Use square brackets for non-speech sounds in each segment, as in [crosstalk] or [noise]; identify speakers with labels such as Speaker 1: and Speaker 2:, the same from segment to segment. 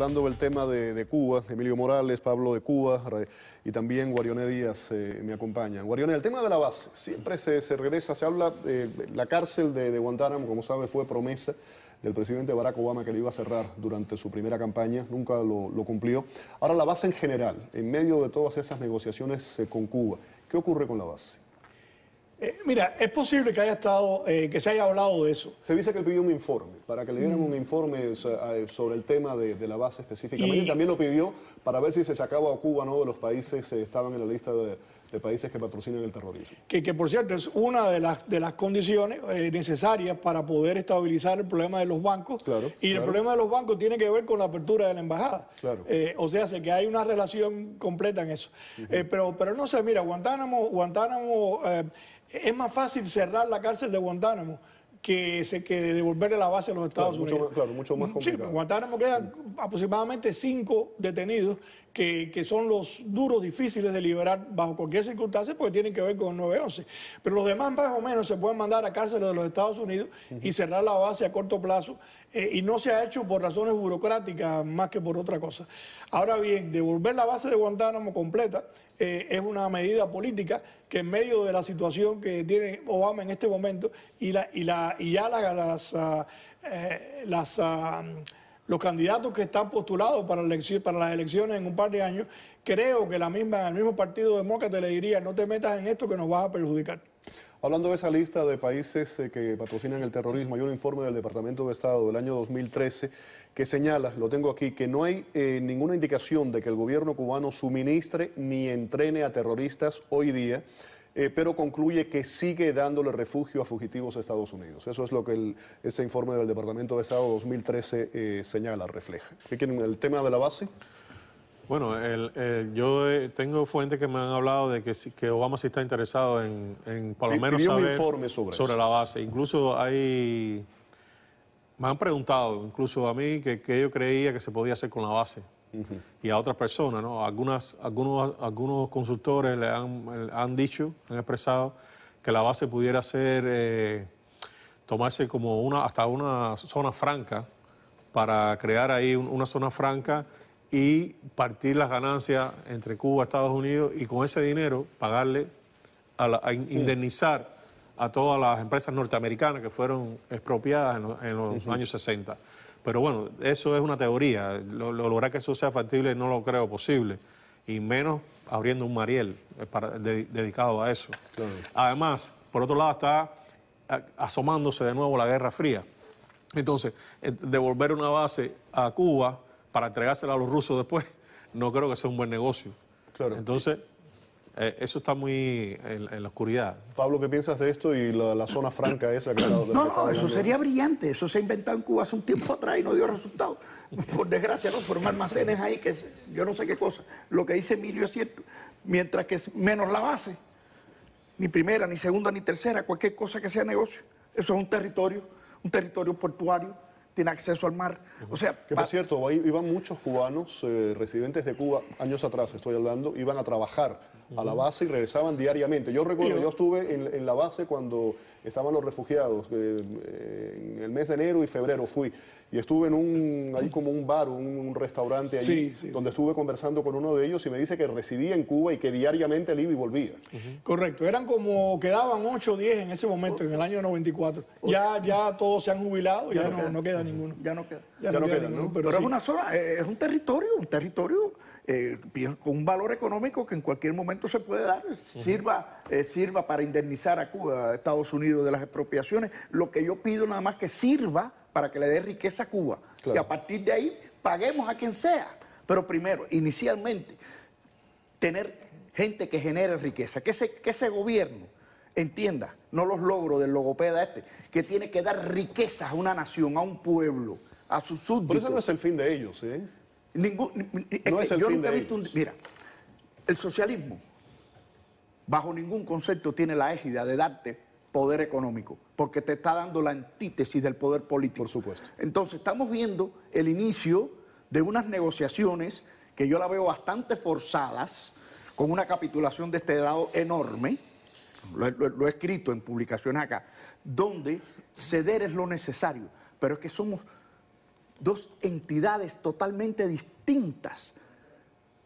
Speaker 1: hablando del tema de, Cuba, Emilio Morales, Pablo de Cuba y también Guarione Díaz eh, me acompañan. Guarione, el tema de la base, siempre se, regresa, se habla de la cárcel de, Guantánamo, como sabe, fue promesa del presidente Barack Obama que le iba a cerrar durante su primera campaña, nunca lo, cumplió. Ahora la base en general, en medio de todas esas negociaciones eh, con Cuba, ¿qué ocurre con la base?
Speaker 2: Eh, mira, es posible que haya estado, eh, que se haya hablado de eso.
Speaker 1: Se dice que pidió un informe, para que le dieran un mm. informe eh, sobre el tema de, la base específicamente. Y también lo pidió para ver si se sacaba a Cuba, ¿no? De los países que estaban en la lista de, países que patrocinan el terrorismo.
Speaker 2: Que, que, por cierto es una de las, de las condiciones necesarias para poder estabilizar el problema de los bancos.
Speaker 1: Claro,
Speaker 2: y el problema de los bancos tiene que ver con la apertura de la embajada.
Speaker 1: Claro.
Speaker 2: o sea, sé que hay una relación completa en eso. pero, pero no sé, mira, Guantánamo, Guantánamo es más fácil cerrar la cárcel de Guantánamo que, se, que devolverle la base a los Estados Unidos.
Speaker 1: Mucho, claro, mucho más complicado.
Speaker 2: Sí, en Guantánamo quedan aproximadamente cinco detenidos que, que, son los duros, difíciles de liberar bajo cualquier circunstancia porque tienen que ver con el 911. Pero los demás más o menos se pueden mandar a cárceles de los Estados Unidos y cerrar la base a corto plazo eh, y no se ha hecho por razones burocráticas más que por otra cosa. Ahora bien, devolver la base de Guantánamo completa eh, es una medida política que en medio de la situación que tiene Obama en este momento y, la, y, la, y ya las, ah, eh, las ah, los candidatos que están postulados para, las elecciones en un par de años, creo que el mismo Partido Demócrata le diría, no te metas en esto que nos vas a perjudicar.
Speaker 1: Hablando de esa lista de países eh, que patrocinan el terrorismo, hay un informe del Departamento de Estado del año 2013 que señala, lo tengo aquí, que no hay eh, ninguna indicación de que el gobierno cubano suministre ni entrene a terroristas hoy día, eh, pero concluye que sigue dándole refugio a fugitivos a Estados Unidos. Eso es lo que ese informe del Departamento de Estado 2013 señala, refleja. ¿Qué quieren? ¿El tema de la base?
Speaker 3: Bueno, yo eh, tengo fuentes que me han hablado de que, que Obama sí está interesado en, por lo menos saber
Speaker 1: informe sobre,
Speaker 3: sobre la base. Incluso hay, me han preguntado, incluso a mí, que, yo creía que se podía hacer con la base. Y a otras personas, ¿no? Algunas, algunos, algunos consultores le han, han dicho, han expresado que la base pudiera ser, eh, tomarse como una, hasta una zona franca, para crear ahí una zona franca y partir las ganancias entre Cuba y Estados Unidos y con ese dinero pagarle, a, indemnizar a todas las empresas norteamericanas que fueron expropiadas en, los años 60. Pero bueno, eso es una teoría. Lo, lograr que eso sea factible no lo creo posible. Y menos abriendo un Mariel eh, dedicado a eso. Además, por otro lado, está asomándose de nuevo la Guerra Fría. Entonces, eh, devolver una base a Cuba para entregársela a los rusos después, [laughs] no creo que sea un buen negocio.
Speaker 1: Claro.
Speaker 3: Entonces, eh, eso está muy en, la oscuridad.
Speaker 1: Pablo, ¿qué piensas de esto y la, zona franca esa que
Speaker 4: No, no, eso sería brillante. Eso se ha inventado en Cuba hace un tiempo atrás y no dio resultado. Por desgracia, no formar almacenes ahí que yo no sé qué cosa. Lo que dice Emilio es cierto. Mientras que es menos la base, ni primera, ni segunda, ni tercera, cualquier cosa que sea negocio. Eso es un territorio, un territorio portuario tiene acceso al mar. O sea,
Speaker 1: que por cierto, ahí iban muchos cubanos eh, residentes de Cuba, años atrás estoy hablando, iban a trabajar a la base y regresaban diariamente. Yo recuerdo, yo estuve en, la base cuando estaban los refugiados, eh, en el mes de enero y febrero fui y estuve en un, ahí como un bar, un, restaurante allí, donde estuve conversando con uno de ellos y me dice que residía en Cuba y que diariamente él iba y volvía.
Speaker 2: Correcto, eran como, quedaban 8 o 10 en ese momento, en el año 94. Ya, ya todos se han jubilado, ya, ya no, queda ninguno.
Speaker 4: Ya no queda.
Speaker 1: Ya, no, queda,
Speaker 4: Pero, es una zona, eh, es un territorio, un territorio eh, con un valor económico que en cualquier momento se puede dar, sirva, eh, sirva para indemnizar a Cuba, a Estados Unidos de las expropiaciones. Lo que yo pido nada más que sirva para que le dé riqueza a Cuba. Y a partir de ahí paguemos a quien sea. Pero primero, inicialmente, tener gente que genere riqueza, que ese, que ese gobierno entienda, no los logros del logopeda este, que tiene que dar riqueza a una nación, a un pueblo, a sus súbditos. Por
Speaker 1: eso no es el fin de ellos, ¿eh?
Speaker 4: Ningún, no es el yo fin nunca he visto un, Mira, el socialismo, bajo ningún concepto, tiene la égida de darte poder económico, porque te está dando la antítesis del poder político.
Speaker 1: Por supuesto.
Speaker 4: Entonces, estamos viendo el inicio de unas negociaciones que yo la veo bastante forzadas, con una capitulación de este lado enorme, lo, he escrito en publicaciones acá, donde ceder es lo necesario, pero es que somos dos entidades totalmente distintas.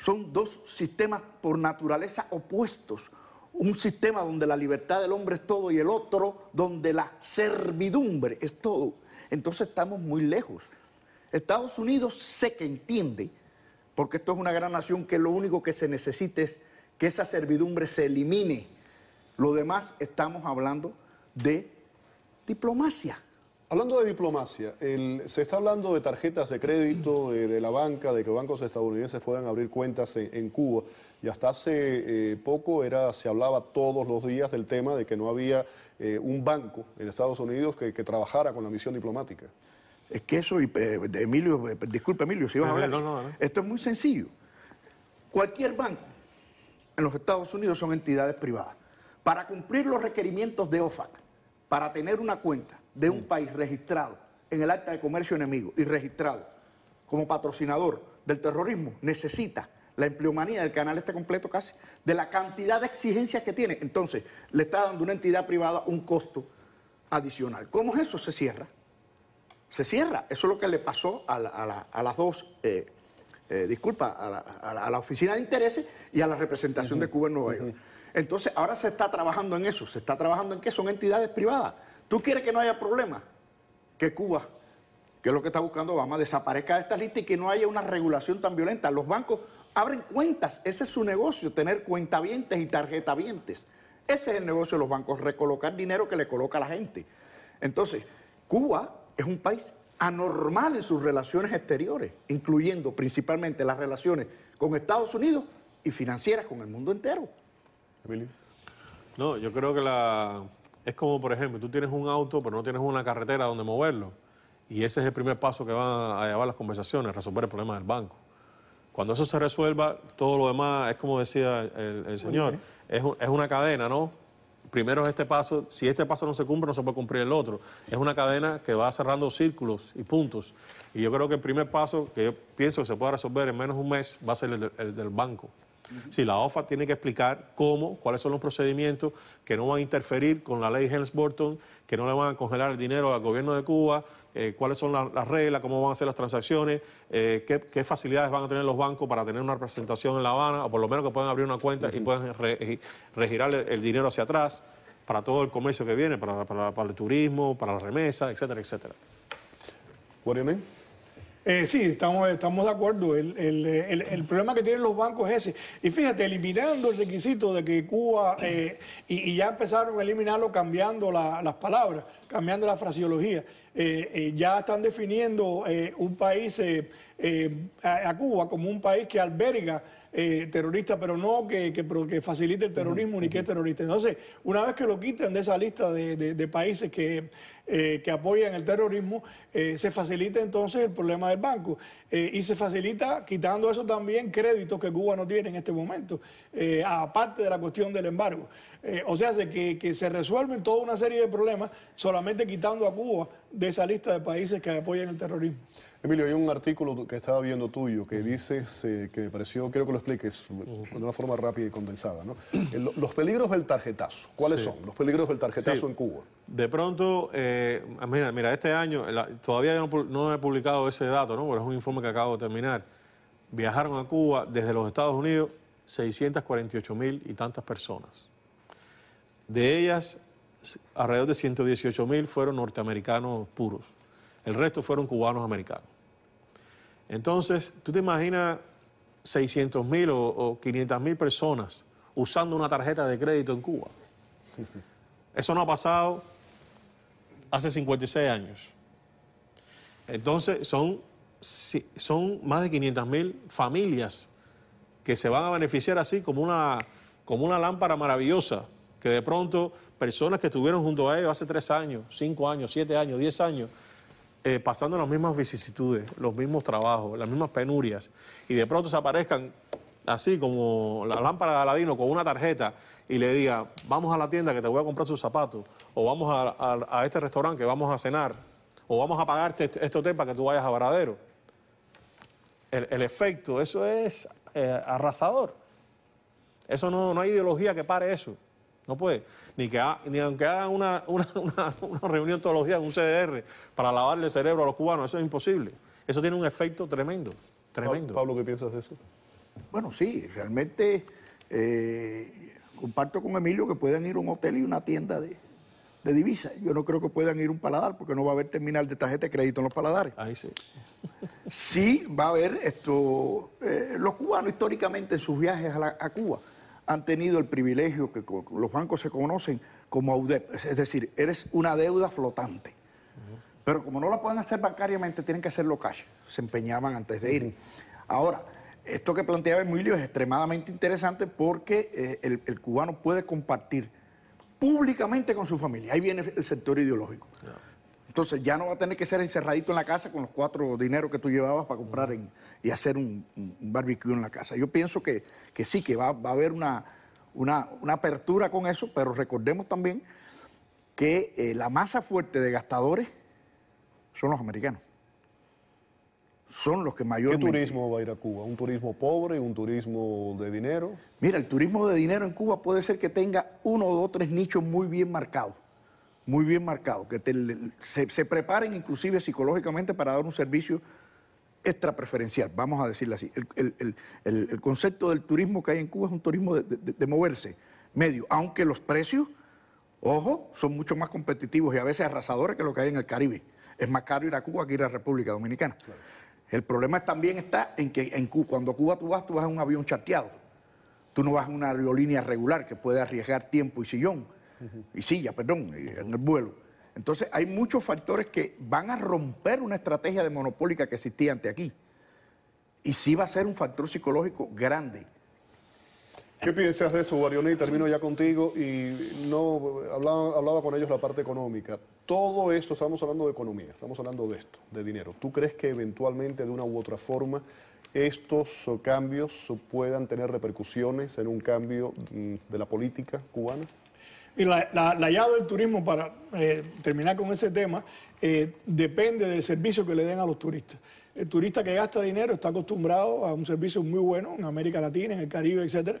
Speaker 4: Son dos sistemas por naturaleza opuestos. Un sistema donde la libertad del hombre es todo y el otro donde la servidumbre es todo. Entonces estamos muy lejos. Estados Unidos sé que entiende, porque esto es una gran nación, que lo único que se necesita es que esa servidumbre se elimine. Lo demás estamos hablando de diplomacia.
Speaker 1: Hablando de diplomacia, se está hablando de tarjetas de crédito de, la banca, de que bancos estadounidenses puedan abrir cuentas en, Cuba. Y hasta hace eh, poco era, se hablaba todos los días del tema de que no había eh, un banco en Estados Unidos que, trabajara con la misión diplomática.
Speaker 4: Es que eso, eh, Emilio, disculpe Emilio, si vas a hablar. Esto es muy sencillo. Cualquier banco en los Estados Unidos son entidades privadas. Para cumplir los requerimientos de OFAC, para tener una cuenta, de un país registrado en el acta de comercio enemigo y registrado como patrocinador del terrorismo necesita la empleomanía del canal este completo casi, de la cantidad de exigencias que tiene. Entonces, le está dando una entidad privada un costo adicional. ¿Cómo es eso? Se cierra. Se cierra. Eso es lo que le pasó a, las dos, eh, eh, disculpa, a la, Oficina de Intereses y a la representación de Cuba en Nueva York. Entonces, ahora se está trabajando en eso. Se está trabajando en que son entidades privadas. ¿Tú quieres que no haya problema? Que Cuba, que es lo que está buscando Obama, desaparezca de esta lista y que no haya una regulación tan violenta. Los bancos abren cuentas, ese es su negocio, tener cuentavientes y tarjetavientes. Ese es el negocio de los bancos, recolocar dinero que le coloca a la gente. Entonces, Cuba es un país anormal en sus relaciones exteriores, incluyendo principalmente las relaciones con Estados Unidos y financieras con el mundo entero.
Speaker 3: Emilio. No, yo creo que la, es como, por ejemplo, tú tienes un auto, pero no tienes una carretera donde moverlo. Y ese es el primer paso que van a llevar las conversaciones, resolver el problema del banco. Cuando eso se resuelva, todo lo demás es como decía el, señor, es, es, una cadena, ¿no? Primero es este paso, si este paso no se cumple, no se puede cumplir el otro. Es una cadena que va cerrando círculos y puntos. Y yo creo que el primer paso que yo pienso que se pueda resolver en menos de un mes va a ser el del banco. Si la OFA tiene que explicar cómo, cuáles son los procedimientos que no van a interferir con la ley Helms-Burton, que no le van a congelar el dinero al gobierno de Cuba, eh, cuáles son las reglas, cómo van a ser las transacciones, eh, qué, facilidades van a tener los bancos para tener una representación en La Habana, o por lo menos que puedan abrir una cuenta y puedan regirar el, dinero hacia atrás para todo el comercio que viene, para, el turismo, para la remesa, etcétera, etcétera.
Speaker 2: Eh, sí, estamos, estamos de acuerdo. El, problema que tienen los bancos es ese. Y fíjate, eliminando el requisito de que Cuba, eh, y, ya empezaron a eliminarlo cambiando las palabras, cambiando la fraseología. Eh, ya están definiendo un país, a, Cuba, como un país que alberga terroristas, pero no que, que, facilite el terrorismo ni que es terrorista. Entonces, una vez que lo quiten de esa lista de países que eh, que apoyan el terrorismo, eh, se facilita entonces el problema del banco. Eh, y se facilita quitando eso también créditos que Cuba no tiene en este momento, aparte de la cuestión del embargo. O sea, que, que se resuelven toda una serie de problemas solamente quitando a Cuba de esa lista de países que apoyan el terrorismo.
Speaker 1: Emilio, hay un artículo que estaba viendo tuyo que dices, que me pareció, quiero que lo expliques de una forma rápida y condensada. ¿no? Los peligros del tarjetazo, ¿cuáles son los peligros del tarjetazo en Cuba?
Speaker 3: De pronto, eh, mira, mira, este año, todavía no, he publicado ese dato, ¿no? porque es un informe que acabo de terminar. Viajaron a Cuba desde los Estados Unidos 648 mil y tantas personas. De ellas, alrededor de 118 mil fueron norteamericanos puros. El resto fueron cubanos americanos. Entonces, tú te imaginas 600 mil o, o 500 mil personas usando una tarjeta de crédito en Cuba. Eso no ha pasado hace 56 años. Entonces, son, más de 500 mil familias que se van a beneficiar así como una lámpara maravillosa, que de pronto personas que estuvieron junto a ellos hace 3 años, 5 años, 7 años, 10 años, eh, pasando las mismas vicisitudes, los mismos trabajos, las mismas penurias, y de pronto se aparezcan así como la lámpara de Aladino con una tarjeta y le diga, vamos a la tienda que te voy a comprar sus zapatos, o vamos a, este restaurante que vamos a cenar, o vamos a pagarte este, este hotel para que tú vayas a Varadero. El, efecto, eso es eh, arrasador. Eso no, no hay ideología que pare eso. No puede. Ni, que ni aunque hagan una, una, reunión todos los días en un CDR para lavarle el cerebro a los cubanos, eso es imposible. eso tiene un efecto tremendo, tremendo.
Speaker 1: Pablo, ¿qué piensas de eso?
Speaker 4: Bueno, sí, realmente eh, comparto con Emilio que puedan ir a un hotel y una tienda de, de divisas. Yo no creo que puedan ir a un paladar porque no va a haber terminal de tarjeta de crédito en los paladares.
Speaker 3: Ahí sí.
Speaker 4: Sí va a haber esto. eh, los cubanos históricamente en sus viajes a, la- a Cuba han tenido el privilegio que los bancos se conocen como AUDEP, es decir, eres una deuda flotante. Pero como no la pueden hacer bancariamente, tienen que hacerlo cash. Se empeñaban antes de ir. Ahora, esto que planteaba Emilio es extremadamente interesante porque eh, el, el cubano puede compartir públicamente con su familia. Ahí viene el sector ideológico. Entonces ya no va a tener que ser encerradito en la casa con los cuatro dineros que tú llevabas para comprar en- y hacer un, barbecue en la casa. Yo pienso que, que sí, que va, va a haber una, una- una apertura con eso, pero recordemos también que eh, la masa fuerte de gastadores son los americanos. Son los que
Speaker 1: ¿Qué
Speaker 4: mayormente...
Speaker 1: turismo va a ir a Cuba? ¿Un turismo pobre, un turismo de dinero?
Speaker 4: Mira, el turismo de dinero en Cuba puede ser que tenga uno, dos, tres nichos muy bien marcados, muy bien marcados, que te- se, se preparen inclusive psicológicamente para dar un servicio extra preferencial, vamos a decirlo así. El, el- el- el- concepto del turismo que hay en Cuba es un turismo de, de- de moverse medio, aunque los precios, ojo, son mucho más competitivos y a veces arrasadores que lo que hay en el Caribe. Es más caro ir a Cuba que ir a República Dominicana. El problema también está en que en Cuba, cuando a Cuba tú vas, tú vas en un avión charteado. Tú no vas en una aerolínea regular que puede arriesgar tiempo y sillón, y silla, perdón, en el vuelo. Entonces hay muchos factores que van a romper una estrategia de monopólica que existía ante aquí. Y sí va a ser un factor psicológico grande.
Speaker 1: ¿Qué piensas de esto, Guarioné? Termino ya contigo y no hablaba, hablaba con ellos la parte económica. Todo esto, estamos hablando de economía, estamos hablando de esto, de dinero. ¿Tú crees que eventualmente, de una u otra forma, estos cambios puedan tener repercusiones en un cambio mm, de la política cubana?
Speaker 2: Y la, la- la llave del turismo, para eh, terminar con ese tema, eh, depende del servicio que le den a los turistas. El turista que gasta dinero está acostumbrado a un servicio muy bueno en América Latina, en el Caribe, etcétera.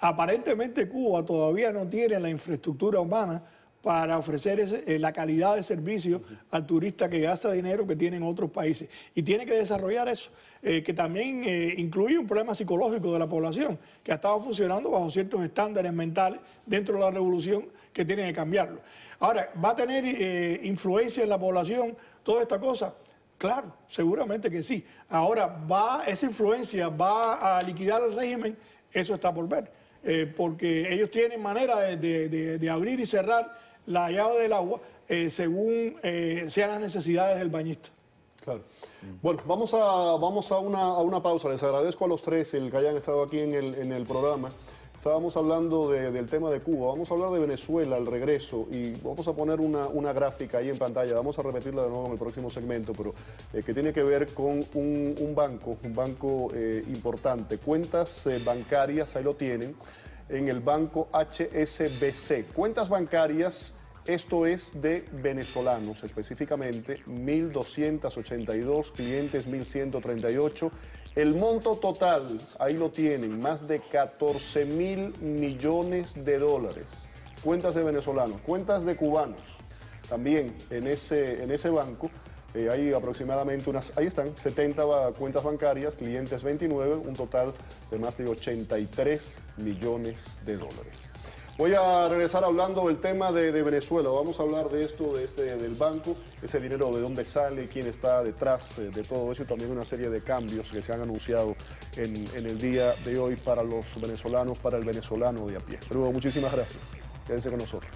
Speaker 2: Aparentemente Cuba todavía no tiene la infraestructura humana para ofrecer eh, la calidad de servicio al turista que gasta dinero que tienen otros países. Y tiene que desarrollar eso, eh, que también eh, incluye un problema psicológico de la población, que ha estado funcionando bajo ciertos estándares mentales dentro de la revolución que tiene que cambiarlo. Ahora, ¿va a tener influencia en la población toda esta cosa? Claro, seguramente que sí. Ahora, va, esa influencia va a liquidar el régimen, eso está por ver. Porque ellos tienen manera de abrir y cerrar la llave del agua eh, según eh, sean las necesidades del bañista.
Speaker 1: Claro. Bueno, vamos a, vamos a, una, a una pausa. Les agradezco a los tres el que hayan estado aquí en el, en el programa. Estábamos hablando de- del tema de Cuba, vamos a hablar de Venezuela al regreso y vamos a poner una, una gráfica ahí en pantalla, vamos a repetirla de nuevo en el próximo segmento, pero eh, que tiene que ver con un, banco, un banco importante, cuentas bancarias, ahí lo tienen, en el banco HSBC, cuentas bancarias esto es de venezolanos específicamente, 1.282, clientes 1.138. El monto total, ahí lo tienen, más de 14 mil millones de dólares. Cuentas de venezolanos, cuentas de cubanos, también en ese, en ese banco. Eh, hay aproximadamente unas, ahí están, 70 ba- cuentas bancarias, clientes 29, un total de más de 83 millones de dólares. Voy a regresar hablando del tema de, de Venezuela. Vamos a hablar de esto, de este, del banco, ese dinero, de dónde sale, quién está detrás eh, de todo eso y también una serie de cambios que se han anunciado en, en el día de hoy para los venezolanos, para el venezolano de a pie. Pero muchísimas gracias. Quédense con nosotros.